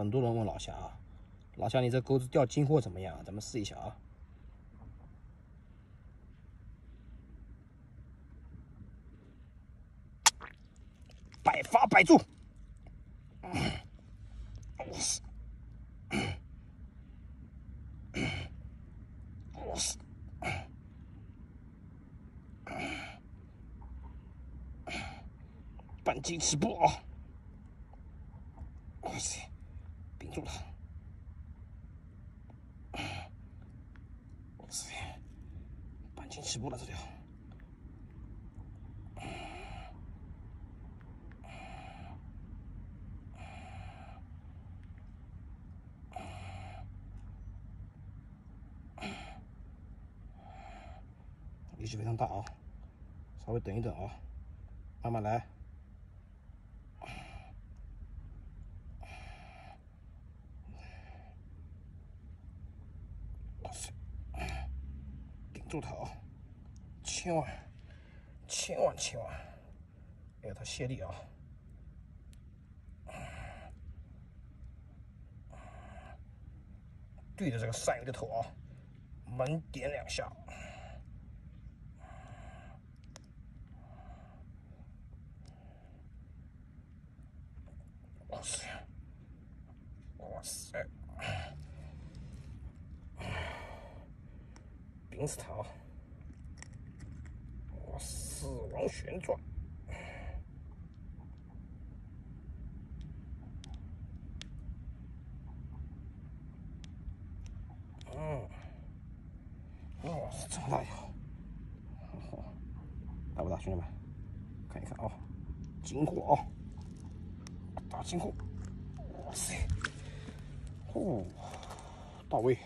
很多人问老乡啊，老乡你这钩子钓金货怎么样？咱们试一下啊。百发百中。我操！我操！半斤起步啊！哇塞，顶住了！哇塞，半斤起步了这条。力气非常大啊，稍微等一等啊，慢慢来。哇塞，顶住它啊！千万、千万、千万要它泄力啊！对着这个鳝鱼的头啊，猛点两下。哇塞！哇塞！顶死他啊！哇，死亡旋转！嗯，哇，这么大呀！大不大，兄弟们？看一看啊，金货啊！大金货，哇塞，哦，到位。